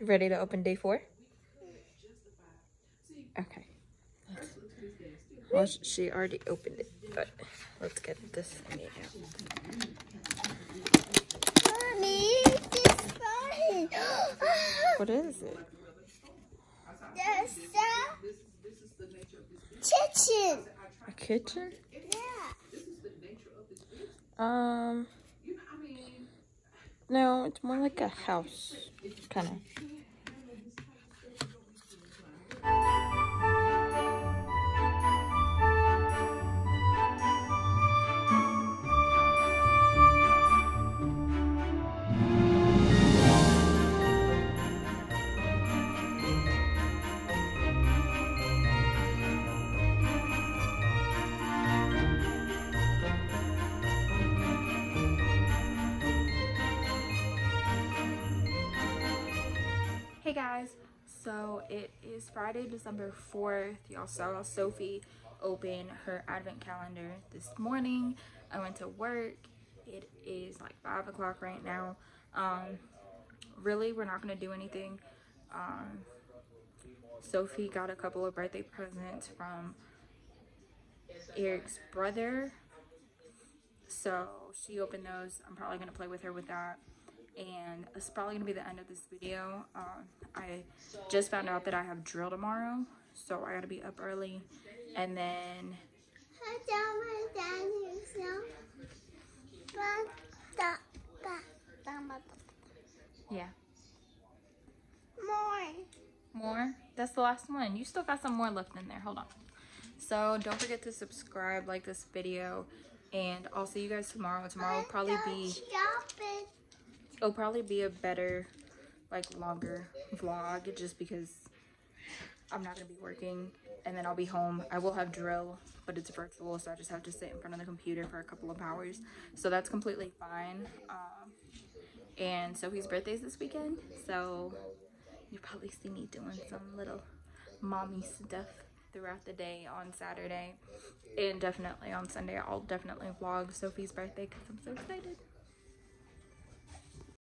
Ready to open day four? Okay. Well, she already opened it, but let's get this thing out. Mommy, this fine. What is it? There's a kitchen. A kitchen? Yeah. This is the nature of um. No, it's more like a house, kind of. Hey guys, so it is Friday, December 4th. Y'all saw Sophie open her advent calendar this morning. I went to work. It is like 5 o'clock right now. Um, really, we're not going to do anything. Um, Sophie got a couple of birthday presents from Eric's brother. So she opened those. I'm probably going to play with her with that and it's probably gonna be the end of this video. Um, i just found out that i have drill tomorrow so i gotta be up early. And then yeah. More. more? That's the last one. You still got some more left in there. Hold on. So don't forget to subscribe like this video and i'll see you guys tomorrow. Tomorrow will probably be. It'll probably be a better like longer vlog just because I'm not gonna be working and then I'll be home. I will have drill, but it's virtual, so I just have to sit in front of the computer for a couple of hours. So that's completely fine. Um, and Sophie's birthday's this weekend, so you probably see me doing some little mommy stuff throughout the day on Saturday and definitely on Sunday. I'll definitely vlog Sophie's birthday because I'm so excited.